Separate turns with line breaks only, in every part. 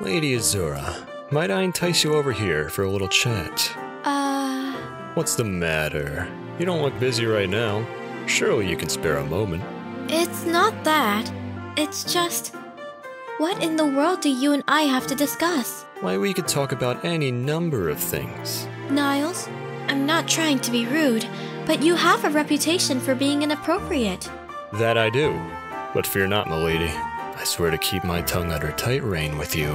Lady Azura, might I entice you over here for a little chat?
Uh,
What's the matter? You don't look busy right now. Surely you can spare a moment.
it's not that. It's just. What in the world do you and I have to discuss?
Why, we could talk about any number of things.
Niles, I'm not trying to be rude, but you have a reputation for being inappropriate.
That I do. But fear not, milady. I swear to keep my tongue under tight rein with you.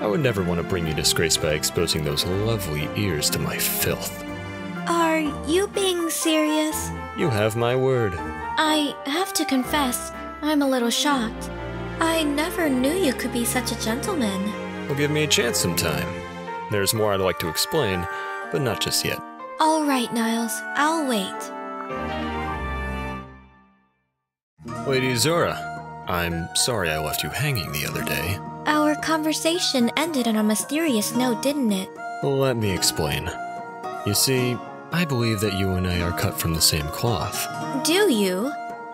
I would never want to bring you disgrace by exposing those lovely ears to my filth.
Are you being serious?
You have my word.
I have to confess, I'm a little shocked. I never knew you could be such a gentleman.
Well, give me a chance sometime. There's more I'd like to explain, but not just yet.
All right, Niles, I'll wait.
Lady Azura, I'm sorry I left you hanging the other day.
Our conversation ended on a mysterious note, didn't it?
Let me explain. You see, I believe that you and I are cut from the same cloth.
Do you?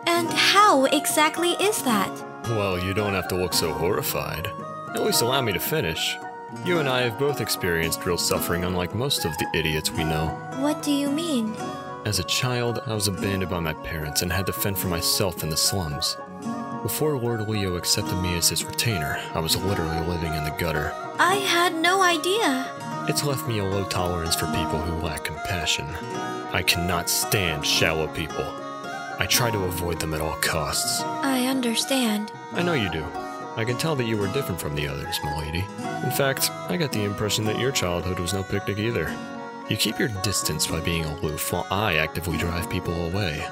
And how exactly is that?
Well, you don't have to look so horrified. At least allow me to finish. You and I have both experienced real suffering, unlike most of the idiots we know.
What do you mean?
As a child, I was abandoned by my parents and had to fend for myself in the slums. Before Lord Leo accepted me as his retainer, I was literally living in the gutter.
I had no idea.
It's left me a low tolerance for people who lack compassion. I cannot stand shallow people. I try to avoid them at all costs.
I understand.
I know you do. I can tell that you were different from the others, milady. In fact, I got the impression that your childhood was no picnic either. You keep your distance by being aloof while I actively drive people away.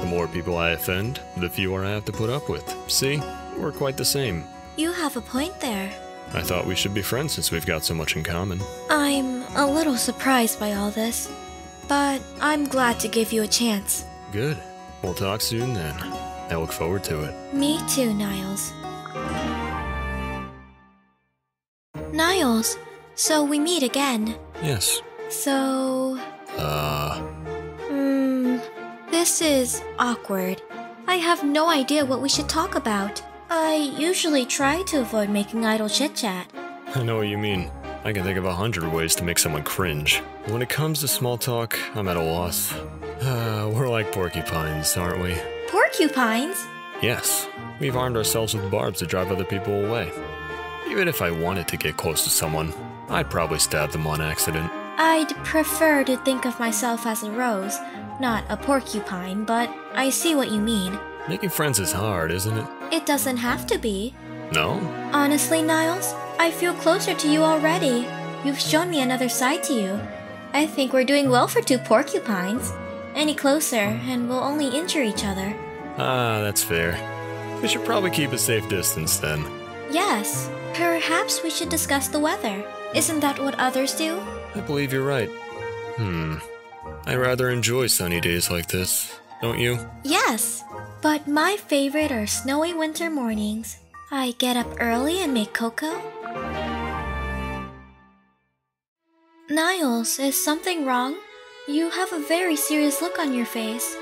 The more people I offend, the fewer I have to put up with. See? We're quite the same.
You have a point there.
I thought we should be friends since we've got so much in common.
I'm a little surprised by all this, but I'm glad to give you a chance.
Good. We'll talk soon then. I look forward to it.
Me too, Niles. Niles, so we meet again.
Yes.
So,
Uh,
this is awkward. I have no idea what we should talk about. I usually try to avoid making idle chit chat.
I know what you mean. I can think of a hundred ways to make someone cringe. When it comes to small talk, I'm at a loss. Uh, we're like porcupines, aren't we?
Porcupines?
Yes. We've armed ourselves with barbs to drive other people away. Even if I wanted to get close to someone, I'd probably stab them on accident.
I'd prefer to think of myself as a rose, not a porcupine, but I see what you mean.
Making friends is hard, isn't it?
It doesn't have to be.
No?
Honestly, Niles, I feel closer to you already. You've shown me another side to you. I think we're doing well for two porcupines. Any closer, and we'll only injure each other.
Ah, that's fair. We should probably keep a safe distance then.
Yes, perhaps we should discuss the weather. Isn't that what others do?
I believe you're right. Hmm. I rather enjoy sunny days like this, don't you?
Yes, but my favorite are snowy winter mornings. I get up early and make cocoa. Niles, is something wrong? You have a very serious look on your face.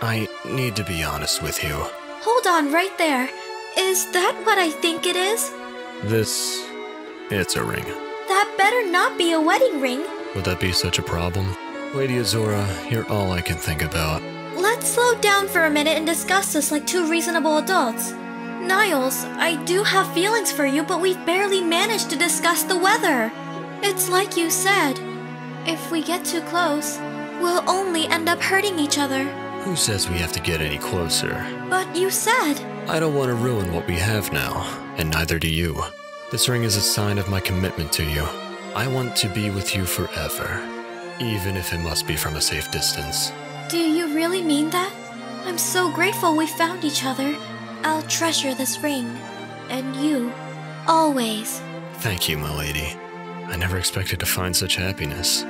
I need to be honest with you.
Hold on right there. Is that what I think it is?
This. It's a ring.
That better not be a wedding ring.
Would that be such a problem? Lady Azura, you're all I can think about.
Let's slow down for a minute and discuss this like two reasonable adults. Niles, I do have feelings for you, but we've barely managed to discuss the weather. It's like you said. If we get too close, we'll only end up hurting each other.
Who says we have to get any closer?
But you said.
I don't want to ruin what we have now, and neither do you. This ring is a sign of my commitment to you. I want to be with you forever, even if it must be from a safe distance.
Do you really mean that? I'm so grateful we found each other. I'll treasure this ring. And you. Always.
Thank you, my lady. I never expected to find such happiness.